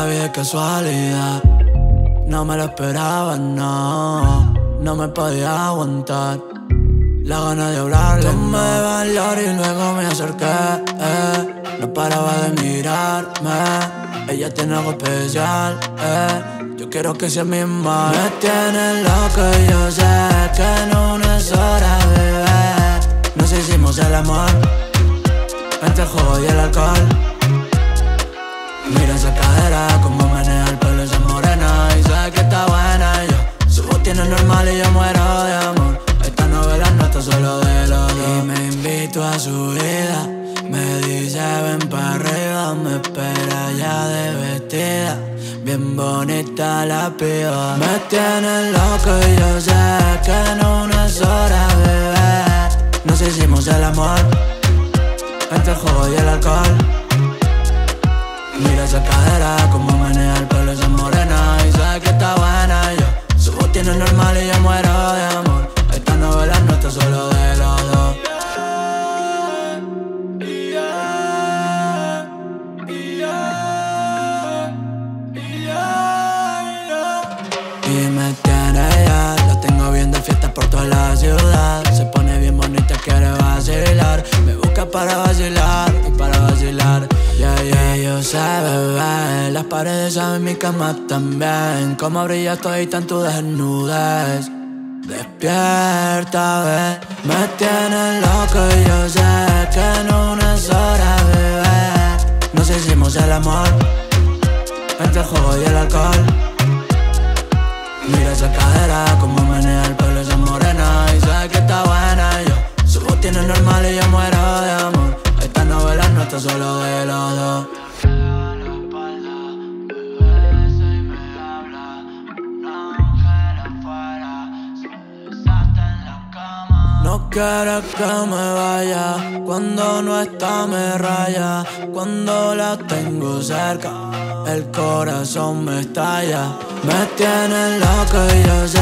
la vi de casualidad. No me lo esperaba, no. No me podía aguantar. La gana de hablarle. Tomé valor y luego me acerqué. Eh. No paraba de mirarme. Ella tiene algo especial. Eh. Yo quiero que sea mi más. Me tiene loco y yo sé que no es hora, bebé. Nos hicimos el amor entre el juego y el alcohol. Mira esa cadera, como menea el pelo esa morena. Y sabe que está buena y yo Su voz tiene normal y yo muero de amor. Esta novela no está solo de los Y me invito a su vida Me dice ven para arriba Me espera ya de vestida Bien bonita la piba. Me tiene loco y yo sé que no es hora, bebé Nos hicimos el amor Entre el juego y el alcohol cadera, como menea el pelo esa morena Y sabe que está buena. Yo Su voz tiene normal y yo muero de amor. Esta novela no está solo de los dos. Y me tiene ya, la tengo viendo fiestas por toda la ciudad. Se pone bien bonita, quiere vacilar. Me busca para vacilar paredes saben mi cama también. Como brilla estoy tan tu desnudez Despierta, ve. Me tiene loco y yo sé que no es hora, bebé. Nos hicimos el amor Entre el juego y el alcohol. Mira esa cadera, como menea el pelo esa morena Y sabe que está buena. Yo Su voz tiene normal y yo muero de amor. Esta novela no está solo de los dos No quiero que me vaya, cuando no está me raya, cuando la tengo cerca, el corazón me estalla. Me tiene loco y yo sé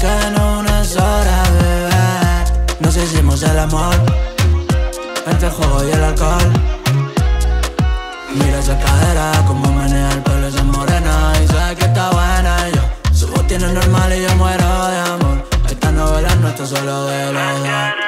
que en unas horas, bebé, nos hicimos el amor, entre el juego y el alcohol. Mira esa cadera, como menea el pelo, esa morena y se all up.